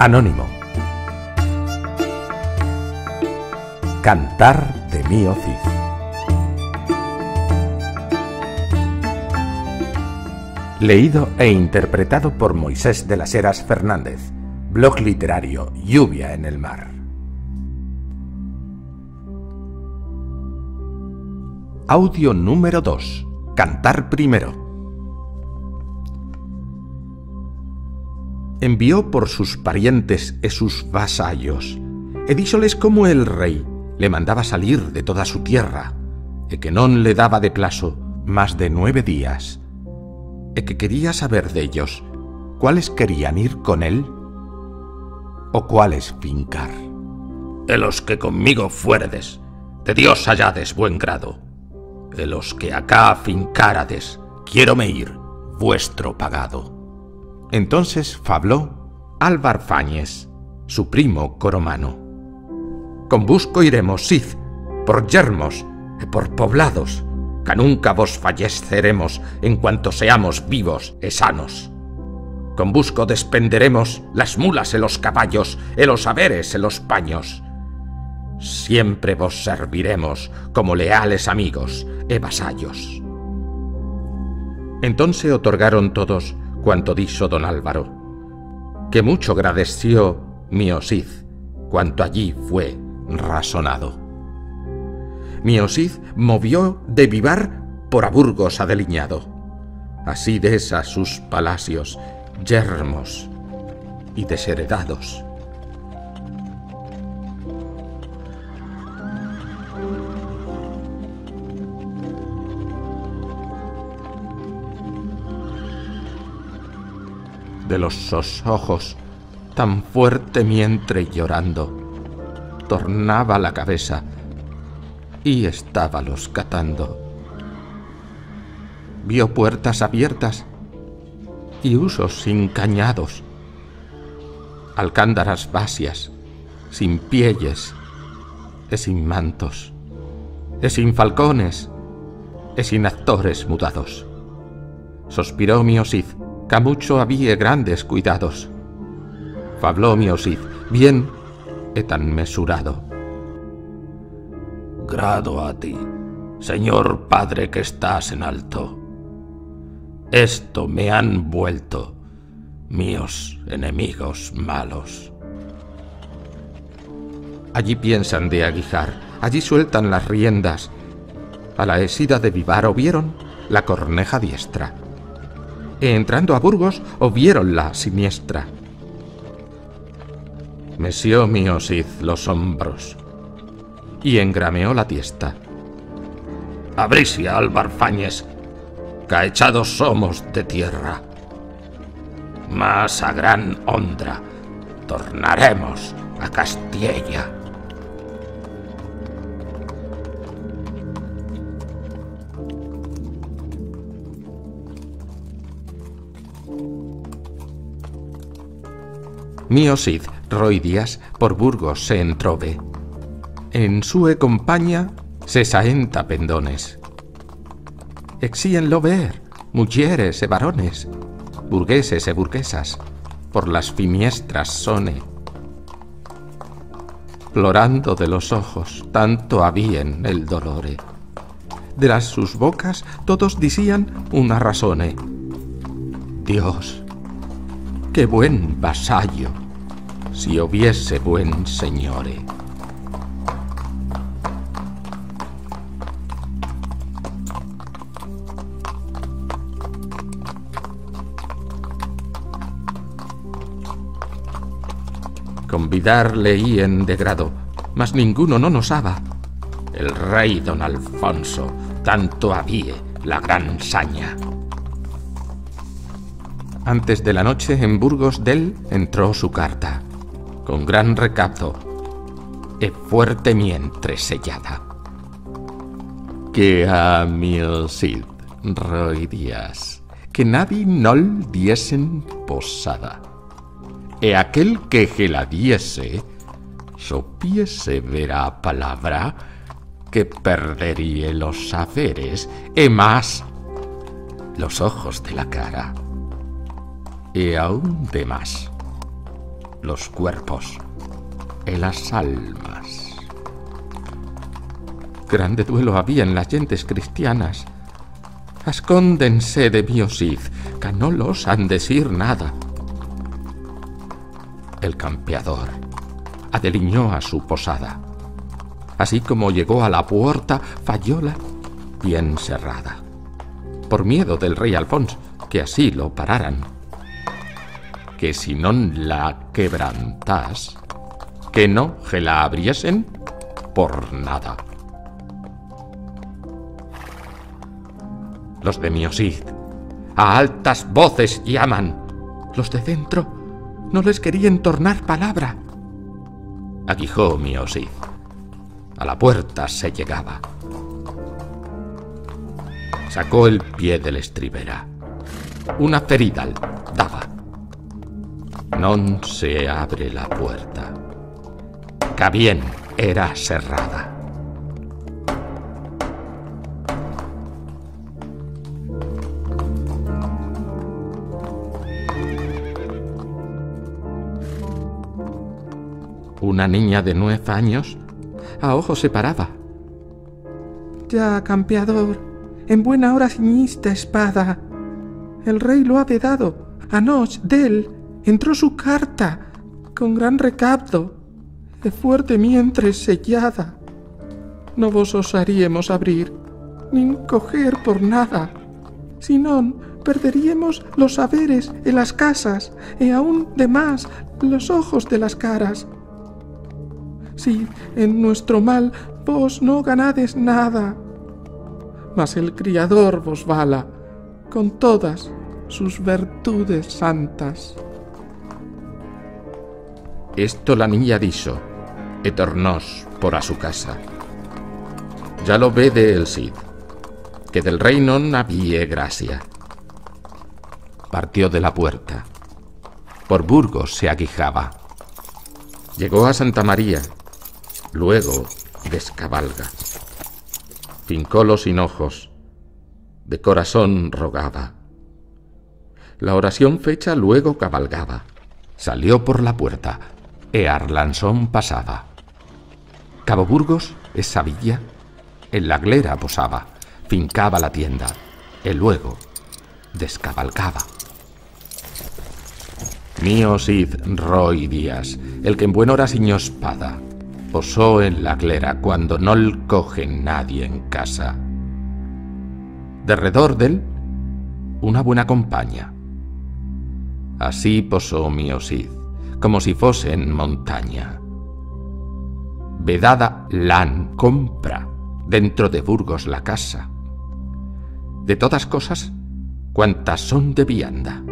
Anónimo. Cantar de Mío Cid. Leído e interpretado por Moisés de las Heras Fernández. Blog literario Lluvia en el mar. Audio número 2. Cantar primero. Envió por sus parientes e sus vasallos, e díxoles como el rey le mandaba salir de toda su tierra, e que non le daba de plazo más de nueve días, e que quería saber de ellos cuáles querían ir con él o cuáles fincar. De los que conmigo fueredes, de Dios hallades buen grado, de los que acá fincárades, quiero me ir vuestro pagado. Entonces fabló Álvar Fáñez, su primo coromano. Con busco iremos, Cid, por yermos por poblados, que nunca vos falleceremos en cuanto seamos vivos y sanos. Con busco despenderemos las mulas y los caballos, y los haberes y los paños. Siempre vos serviremos como leales amigos y vasallos. Entonces otorgaron todos cuanto dijo don Álvaro, que mucho agradeció mi Cid cuanto allí fue razonado. Mi Cid movió de vivar por a Burgos adeliñado, así de a sus palacios yermos y desheredados de los ojos, tan fuerte mientre llorando, tornaba la cabeza y estábalos catando. Vio puertas abiertas y usos sin cañados, alcándaras vasias, sin pielles, e sin mantos, e sin falcones, e sin actores mudados. Sospiró mi Cid, mucho había grandes cuidados. Fabló mi Cid, bien e tan mesurado. Grado a ti, Señor Padre que estás en alto. Esto me han vuelto míos enemigos malos. Allí piensan de aguijar, allí sueltan las riendas. A la esida de Vivar o vieron la corneja diestra entrando a Burgos o la siniestra. Mesió mío Cid los hombros y engrameó la tiesta. Abrisia, Álvar Fáñez, caechados somos de tierra. Mas a gran honra tornaremos a Castilla. Mío Cid, por Burgos se entrove. En sue compañía se saenta pendones. Exíenlo ver, mujeres e varones, burgueses e burguesas, por las finiestras sone. Florando de los ojos, tanto habían el dolore. De las sus bocas todos decían una razone. Dios, buen vasallo, si hubiese buen señore. Convidarle y en degrado, mas ninguno no nos haba. El rey don Alfonso tanto había la gran saña. Antes de la noche en Burgos del entró su carta, con gran recapto. E fuerte mientre sellada. Que a mil Cid, Roy Díaz, que nadie nol diesen posada, e aquel que la diese, sopiese verá palabra que perdería los saberes e más los ojos de la cara y aún de más los cuerpos y las almas. Grande duelo había en las gentes cristianas. Ascóndense de mi que no los han decir nada. El campeador adeliñó a su posada. Así como llegó a la puerta, fallóla bien cerrada. Por miedo del rey Alfonso, que así lo pararan. Que si no la quebrantas, que no se la abriesen por nada. Los de Miosid a altas voces llaman. Los de dentro no les querían tornar palabra. Aguijó Miosid. A la puerta se llegaba. Sacó el pie del estribera. Una feridal daba. Non se abre la puerta. Que bien era cerrada. Una niña de nueve años a ojo se paraba. Ya, campeador, en buena hora ciñiste espada. El rey lo ha vedado. Anoche, él entró su carta, con gran recapto, de fuerte mientras sellada. No vos osaríamos abrir, ni coger por nada. Si no, perderíamos los saberes en las casas, y aún de más los ojos de las caras si en nuestro mal vos no ganades nada. Mas el Criador vos vala con todas sus virtudes santas. Esto la niña dijo, e por a su casa. Ya lo ve de el Cid, que del reino no había gracia. Partió de la puerta. Por Burgos se aguijaba. Llegó a Santa María, Luego descabalga. Fincó los hinojos. De corazón rogaba. La oración fecha luego cabalgaba. Salió por la puerta. E Arlanzón pasaba. Cabo Burgos, esa villa, en la glera posaba, fincaba la tienda, y luego descabalgaba. Mío Cid Roy Díaz, el que en buen hora ciñó espada, posó en la glera cuando no l coge nadie en casa. Derredor él, una buena compañía. Así posó mi Osid, como si fuese en montaña. Vedada lan compra dentro de Burgos la casa. De todas cosas, cuantas son de vianda.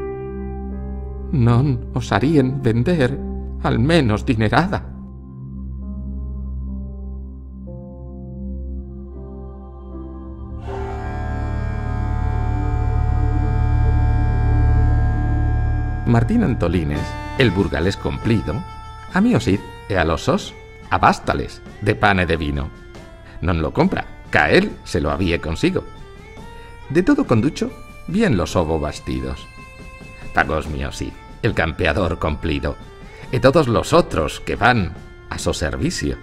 Non osarían vender, al menos dinerada. Martín Antolines, el burgalés cumplido, a mí os e a los os abástales de pan e de vino. Non lo compra, que él se lo había consigo. De todo conducho, bien los obo bastidos. Pagos mío sí, el campeador cumplido, y todos los otros que van a su servicio.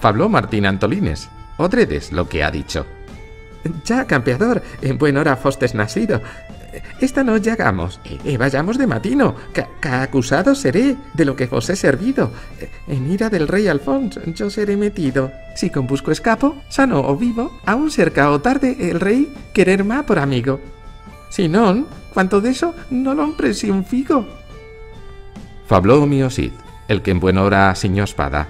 Fabló Martín Antolines, odredes lo que ha dicho. Ya, campeador, en buen hora fostes nacido. Esta no llegamos, e vayamos de matino, que, acusado seré de lo que os he servido. En ira del rey Alfonso yo seré metido. Si con busco escapo, sano o vivo, aún cerca o tarde el rey querer más por amigo. Si no, cuanto de eso no lo si un figo. Fabló mío Cid, el que en buena hora ciñó espada.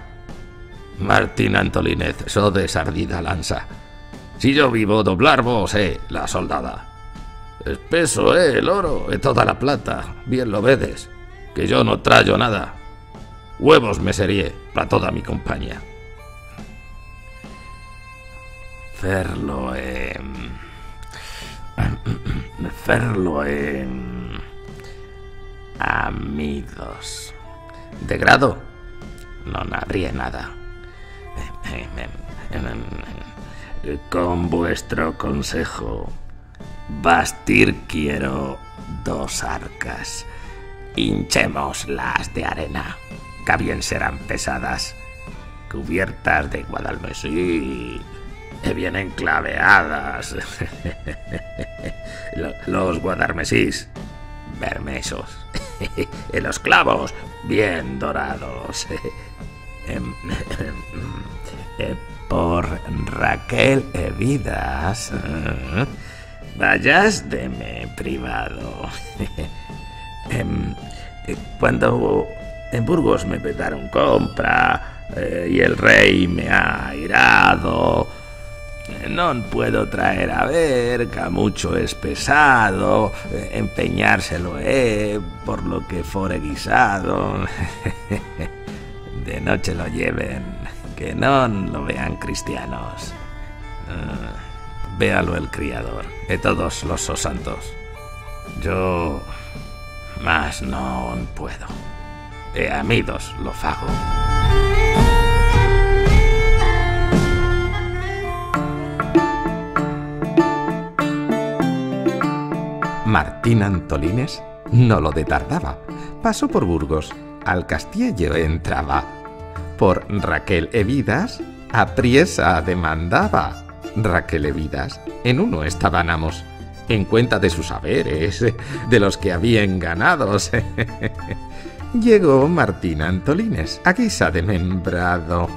Martín Antolínez, so de sardida lanza. Si yo vivo doblar vos, eh, la soldada. Espeso, eh, el oro, y toda la plata, bien lo vedes, que yo no trayo nada. Huevos me serie para toda mi compañía. Ferlo en... Ferlo en... Amigos. De grado, no habría nada. Con vuestro consejo, Bastir quiero dos arcas hinchémoslas de arena, que bien serán pesadas, cubiertas de guadalmesí, bien enclaveadas. Los guadalmesís, vermesos, los clavos, bien dorados. Em, eh, por Raquel Evidas. Vayas de me privado. Em, eh, cuando en Burgos me pedaron compra eh, y el rey me ha irado, no puedo traer a ver, que mucho es pesado, empeñárselo eh, por lo que fore guisado. de noche lo lleven, que no lo vean cristianos. Véalo el criador, de todos los santos. Yo más no puedo. E amidos lo fago. Martín Antolines no lo detardaba. Pasó por Burgos, al castillo entraba por Raquel Evidas, a priesa demandaba. Raquel Evidas, en uno estaban amos, en cuenta de sus haberes, de los que habían ganados. Llegó Martín Antolines, a guisa de membrado.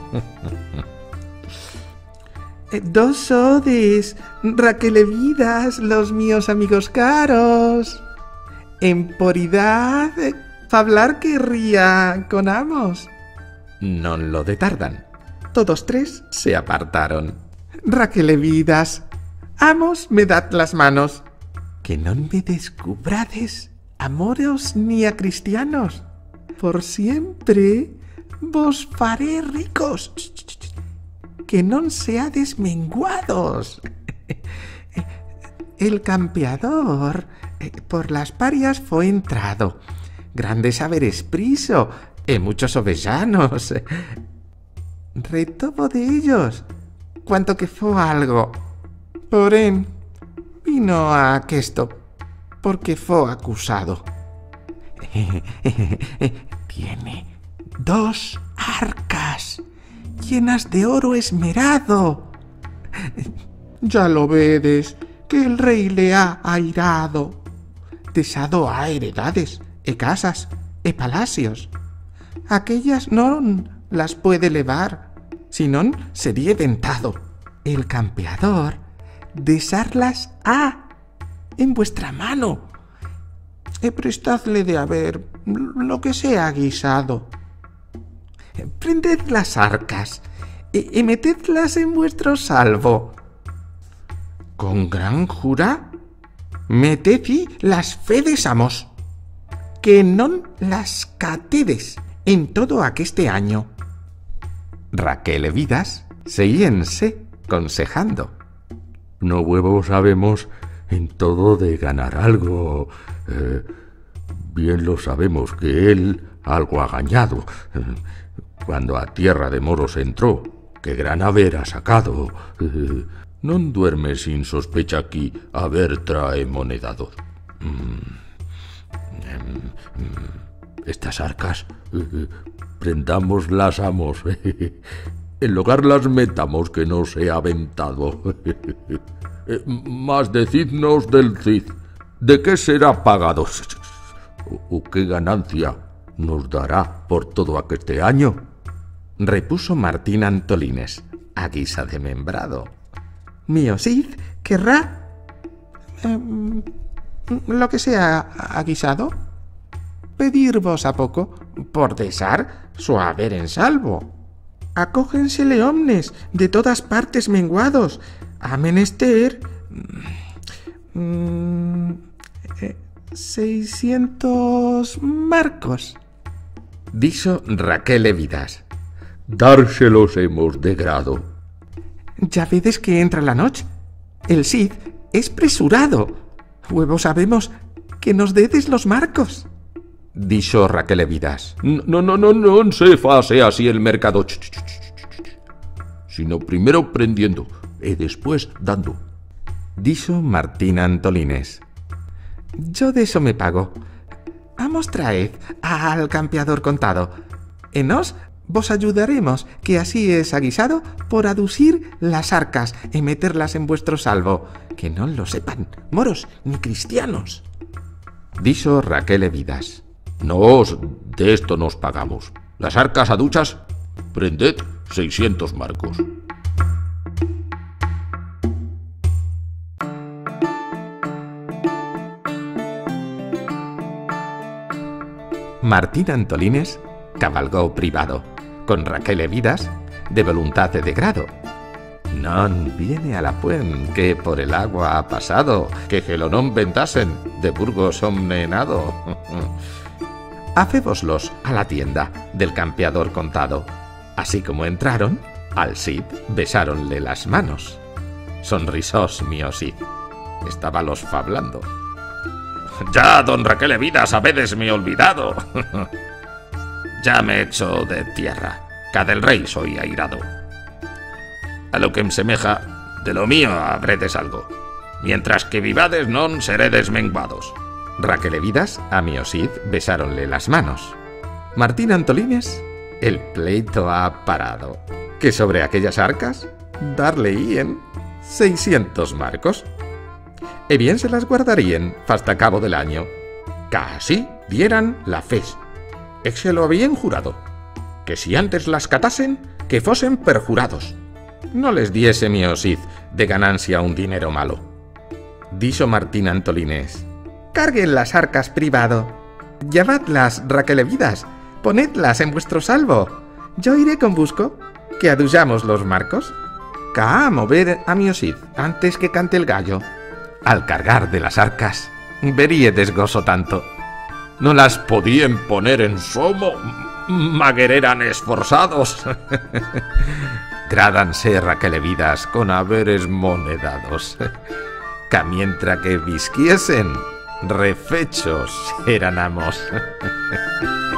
Dos odis, Raquel Evidas, los míos amigos caros. Emporidad, hablar querría con amos. No lo detardan. Todos tres se apartaron. Raquel vidas, amos me dad las manos. Que no me descubrades amoros ni a cristianos. Por siempre vos faré ricos. Que no sea desmenguados. El campeador eh, por las parias fue entrado. Grande saberes priso, y muchos ovellanos. Retobo de ellos, cuanto que fue algo. Porén, vino a aquesto, porque fue acusado. Tiene dos arcas llenas de oro esmerado. Ya lo vedes, que el rey le ha airado. Desado a heredades, e casas, e palacios aquellas no las puede elevar, sino sería ventado el campeador desarlas a en vuestra mano. E prestadle de haber lo que sea guisado. Prended las arcas y, metedlas en vuestro salvo. Con gran jura, meted y las fedesamos, que non las catedes en todo aqueste año. Raquel Evidas seguíense consejando. No huevos sabemos en todo de ganar algo. Eh, bien lo sabemos que él algo ha gañado. Cuando a tierra de moros entró, que gran haber ha sacado. Eh, no duerme sin sospecha aquí haber trae monedado. Mm, em, mm, estas arcas, prendamos las amos, en lugar las metamos que no sea aventado. Más decidnos del Cid, ¿de qué será pagado? ¿O qué ganancia nos dará por todo aqueste año? Repuso Martín Antolines, a guisa de membrado. Mío Cid querrá... Em, lo que sea aguisado pedir vos a poco por desar su haber en salvo. Acógensele omnes de todas partes menguados, a menester... Mm, eh, seiscientos marcos. Dijo Raquel Evidas. Dárselos hemos de grado. Ya vedes que entra la noche. El Cid es presurado. Huevo sabemos que nos dedes los marcos dijo Raquel Evidas. No, no, no, no se fase así el mercado. Sino primero prendiendo y después dando. Dijo Martín Antolines. Yo de eso me pago. Vamos traed al campeador contado. Enos vos ayudaremos, que así es aguisado, por aducir las arcas y meterlas en vuestro salvo. Que no lo sepan, moros ni cristianos. Dijo Raquel Evidas. Nos, de esto nos pagamos. Las arcas a duchas, prended 600 marcos. Martín Antolines cabalgó privado, con Raquel Evidas, de voluntad de grado. Non viene a la puen que por el agua ha pasado, que gelonón ventasen, de Burgos omnenado. Hacévoslos a la tienda del campeador contado. Así como entraron, al Cid besáronle las manos. Sonrisós mío Cid. Estaba los fablando. Ya, don Raquel Evidas, habedes me olvidado. ya me he hecho de tierra. Cada el rey soy airado. A lo que me semeja, de lo mío habredes algo. Mientras que vivades non seredes menguados. Raquel Evidas a Miocid besáronle las manos. Martín Antolines, el pleito ha parado. Que sobre aquellas arcas, darle en 600 marcos. E bien se las guardarían hasta cabo del año. Casi dieran la fe. Se lo habían jurado. Que si antes las catasen, que fosen perjurados. No les diese Miocid de ganancia un dinero malo. Dijo Martín Antolines carguen las arcas privado. Llevadlas, raquelevidas, ponedlas en vuestro salvo. Yo iré con Busco, que aduyamos los marcos. Ca mover a mi osid antes que cante el gallo. Al cargar de las arcas, veríe desgozo tanto. No las podían poner en somo, maguereran esforzados. Grádanse raquelevidas con haberes monedados. Camientra que visquiesen refechos eran amos.